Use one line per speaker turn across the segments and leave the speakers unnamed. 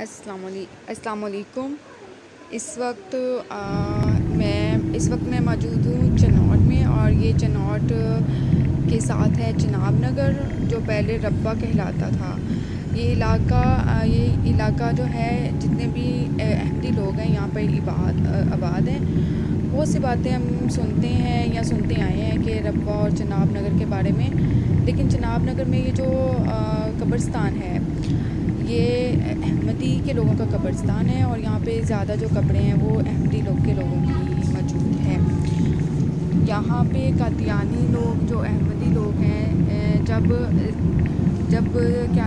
अस्सलाम वालेकुम इस वक्त आ, मैं इस वक्त मैं मौजूद हूँ चनौट में और ये चनौट के साथ है चनाब नगर जो पहले रब्बा कहलाता था। ये इलाका ये इलाका जो है जितने भी अहमदी लोग हैं यहाँ पर इबाद आबाद हैं बहुत सी बातें हम सुनते हैं या सुनते आए हैं कि रब्बा और चनाब नगर के बारे में। लेकिन चनाब नगर में ये जो कब्रस्तान है ये अहमदी के लोगों का कब्रस्तान है और यहाँ पे ज़्यादा जो कपड़े हैं वो अहमदी लोग के लोगों की मौजूद है। यहाँ पे कादियानी लोग, जो अहमदी लोग हैं जब जब क्या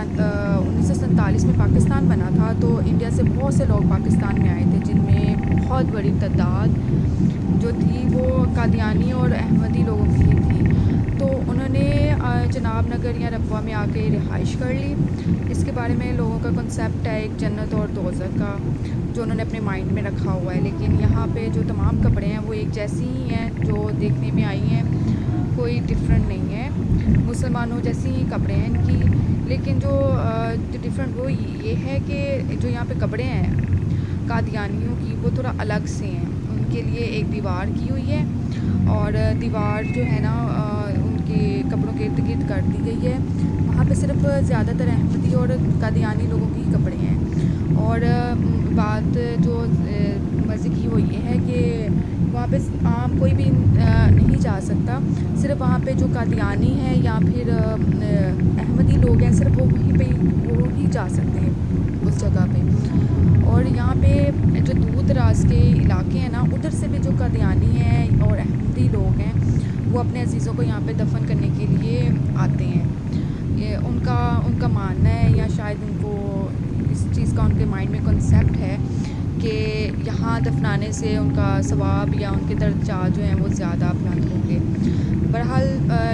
उन्नीस सौ सैंतालीस में पाकिस्तान बना था तो इंडिया से बहुत से लोग पाकिस्तान में आए थे, जिनमें बहुत बड़ी तादाद जो थी वो कादियानी और अहमदी लोगों की थी। तो उन्होंने जनाब नगर या रबा में आके रिहाइश कर ली। इसके बारे में लोगों का कंसेप्ट है एक जन्नत और दोजक का, जो उन्होंने अपने माइंड में रखा हुआ है। लेकिन यहाँ पे जो तमाम कपड़े हैं, वो एक जैसी ही हैं, जो देखने में आई हैं। कोई डिफरेंट नहीं है। मुसलमानों जैसी ही कपड़े हैं इनकी। लेकिन जो डिफरेंट वो ये है कि जो यहाँ पे कपड़े हैं, कादियानियों की, वो थोड़ा अलग से हैं। उनके लिए एक दीवार की हुई है और दीवार जो है ना उनके कपड़ों के इर्द गिर्द कर दी गई है। वहाँ पे सिर्फ़ ज़्यादातर अहमदी और कादियानी लोगों के ही कपड़े हैं। और बात जो मज़े की वो ये है कि वहाँ पे आम कोई भी नहीं जा सकता। सिर्फ़ वहाँ पे जो कादियानी है या फिर अहमदी लोग हैं, सिर्फ़ वो वहीं पे, वो ही जा सकते हैं उस जगह पे। और यहाँ पे जो दूर दराज के इलाके हैं ना, उधर से भी जो कादियानी हैं और अहमदी लोग हैं वो अपने अजीज़ों को यहाँ पे दफन करने के लिए आते हैं। ये उनका उनका मानना है या शायद उनको इस चीज़ का उनके माइंड में कंसेप्ट है कि यहाँ दफनाने से उनका सवाब या उनके दर्जा जो हैं वो ज़्यादा बुलंद होंगे। बहरहाल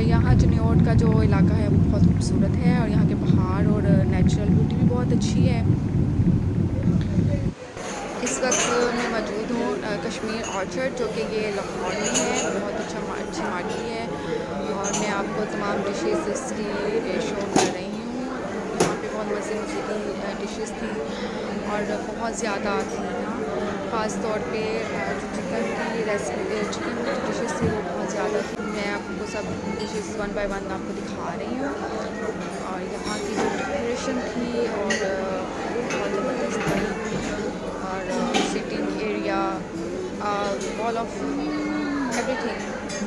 यहाँ चनियोट का जो इलाका है वो बहुत खूबसूरत है और यहाँ के पहाड़ और नेचुरल ब्यूटी भी बहुत अच्छी है। इस वक्त मैं मौजूद हूँ कश्मीर ऑर्चर्ड, जो कि ये लाहौर में है। बहुत अच्छा अच्छी मार्केट है और मैं आपको तमाम डिशेस इसकी शो कर रही हूँ। यहाँ पे बहुत मज़े मज़े की डिशेस थी और बहुत ज़्यादा थी ख़ास तौर पे जो चिकन की रेसिपी चिकन की डिशेस थी वो बहुत ज़्यादा थी। मैं आपको सब डिशेस वन बाय वन आपको दिखा रही हूँ। और यहाँ की जो डेकोरेशन थी और बहुत ज़बरदस्त ऑल ऑफ़ एवरीथिंग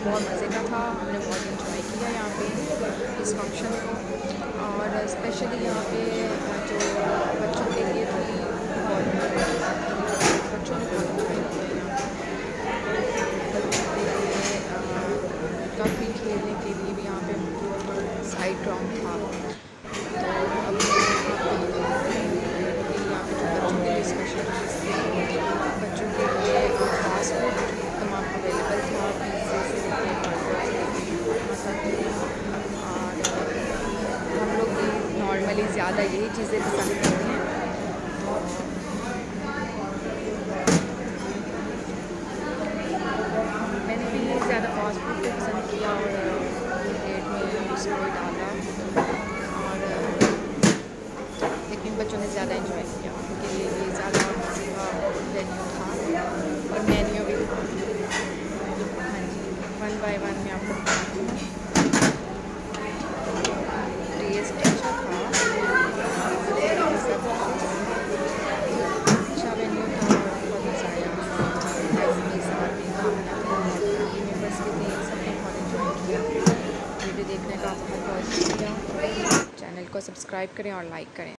बहुत मज़े का था, हमने बहुत इंजॉय किया यहाँ पे इस फ़ंक्शन को। और स्पेशली यहाँ पे जो बच्चों के लिए थी बहुत बच्चों ने बहुत इंजॉय किया काफ़ी खेलने के लिए भी यहाँ पे साइड ग्राउंड था। नॉर्मली ज़्यादा यही चीज़ें पसंद करते हैं। मैंने भी ज़्यादा फास्ट फ़ूड को पसंद किया और प्लेट में उसको डाला। और लेकिन बच्चों ने ज़्यादा इंजॉय किया उनके लिए ये ज़्यादा मज़े था। और मेन्यू भी हाँ जी वन बाय वन में आपको बताती हूँ देखने का बहुत बहुत शुक्रिया चैनल को सब्सक्राइब करें और लाइक करें।